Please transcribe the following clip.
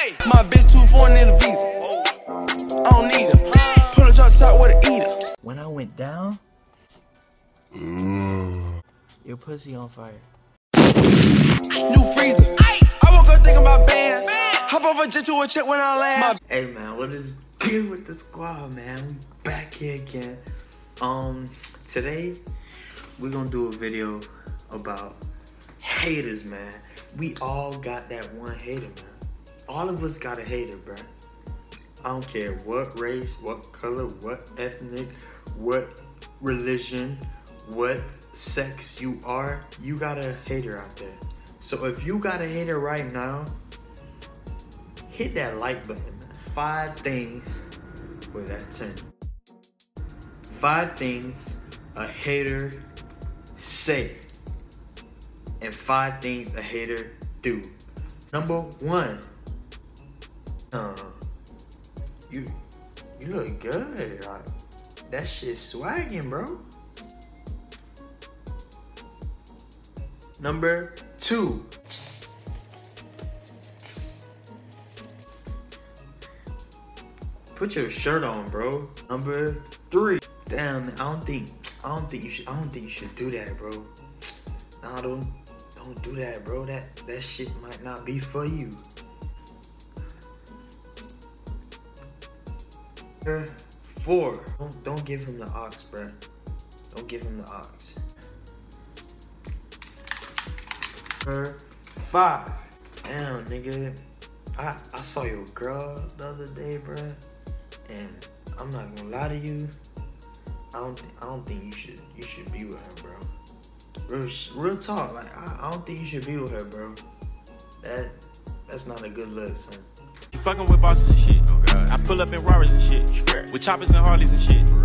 Hey, my bitch too foreign in the visa. I don't need her. Pull a drop top with a eater. When I went down, your pussy on fire. New freezer. I woke up thinking about bands. Hop over jet to a check when I land. Hey man, what is good with the squad, man? We back here again. Um, today we're gonna do a video about haters, man. We all got that one hater, man. All of us got a hater, bro. I don't care what race, what color, what ethnic, what religion, what sex you are, you got a hater out there. So if you got a hater right now, hit that like button. Five things, wait, that's 10. Five things a hater say, and five things a hater do. Number one, uh, you you look good. Like, that shit swagging, bro. Number two. Put your shirt on, bro. Number three. Damn, I don't think I don't think you should I don't think you should do that, bro. Nah, don't don't do that, bro. That that shit might not be for you. Number Four. Don't don't give him the aux, bro. Don't give him the aux. Number five. Damn, nigga. I, I saw your girl the other day, bruh. And I'm not gonna lie to you. I don't think I don't think you should you should be with her, bro. Real real talk. Like I, I don't think you should be with her, bro. That that's not a good look, son. You fucking with bosses and shit. Oh God. Pull up in Rarers and shit. With choppers and Harleys and shit.